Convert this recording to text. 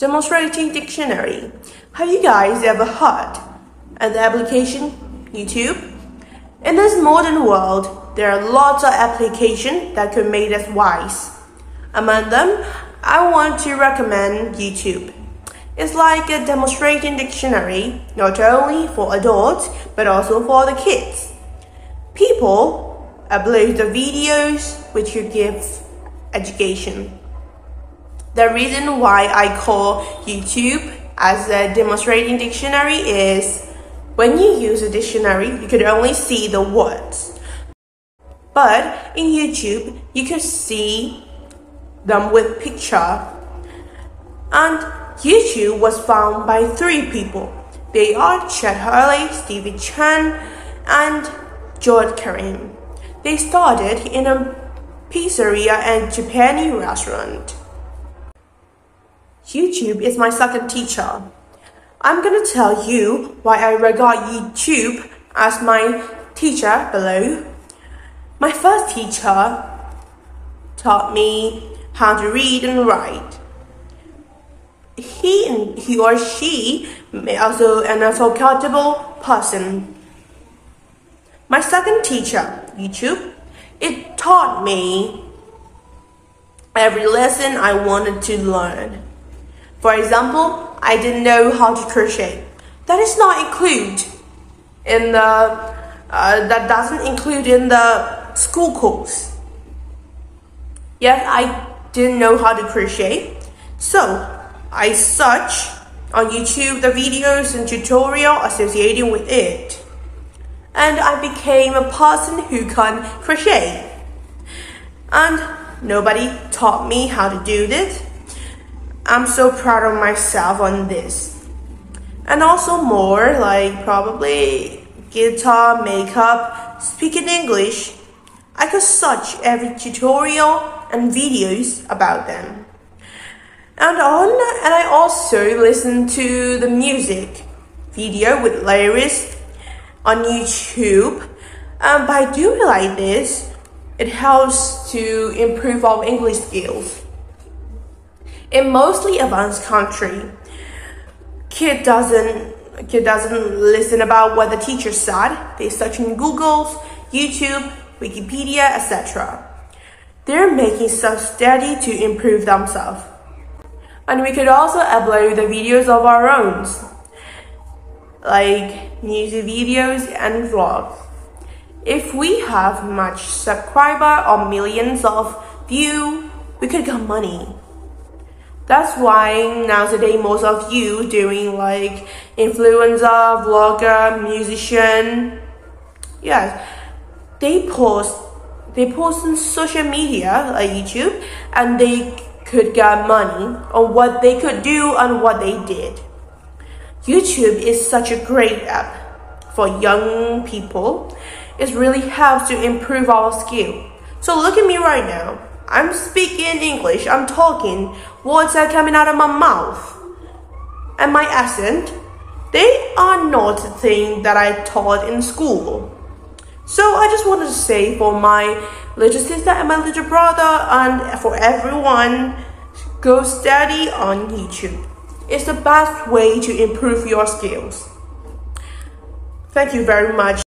Demonstrating Dictionary. Have you guys ever heard of the application YouTube? In this modern world, there are lots of applications that could make us wise. Among them, I want to recommend YouTube. It's like a demonstrating dictionary, not only for adults, but also for the kids. People upload the videos which you give education. The reason why I call YouTube as a demonstrating dictionary is when you use a dictionary, you could only see the words. But in YouTube, you can see them with picture. And YouTube was found by three people. They are Chad Hurley, Stevie Chen, and Jawed Karim. They started in a pizzeria and Japanese restaurant. YouTube is my second teacher. I'm gonna tell you why I regard YouTube as my teacher below. My first teacher taught me how to read and write. He and he or she may also an unforgettable person. My second teacher, YouTube, it taught me every lesson I wanted to learn. For example, I didn't know how to crochet. That is not included in the uh, that doesn't include in the school course. Yes, I didn't know how to crochet, so I searched on YouTube the videos and tutorial associated with it, and I became a person who can crochet. And nobody taught me how to do this I'm so proud of myself on this. And also more like probably guitar, makeup, speaking English. I could search every tutorial and videos about them. And on and I also listen to the music video with lyrics on YouTube. And by doing like this, it helps to improve our English skills. In mostly advanced country, kid doesn't kid doesn't listen about what the teacher said. They search in Google's, YouTube, Wikipedia, etc. They're making self study to improve themselves. And we could also upload the videos of our own, like music videos and vlogs. If we have much subscriber or millions of view, we could get money. That's why nowadays most of you doing like influencer, vlogger, musician, yes, they post they post on social media like YouTube and they could get money on what they could do and what they did. YouTube is such a great app for young people. It really helps to improve our skill. So look at me right now. I'm speaking English, I'm talking, words are coming out of my mouth. And my accent, they are not the thing that I taught in school. So I just wanted to say for my little sister and my little brother and for everyone, go study on YouTube. It's the best way to improve your skills. Thank you very much.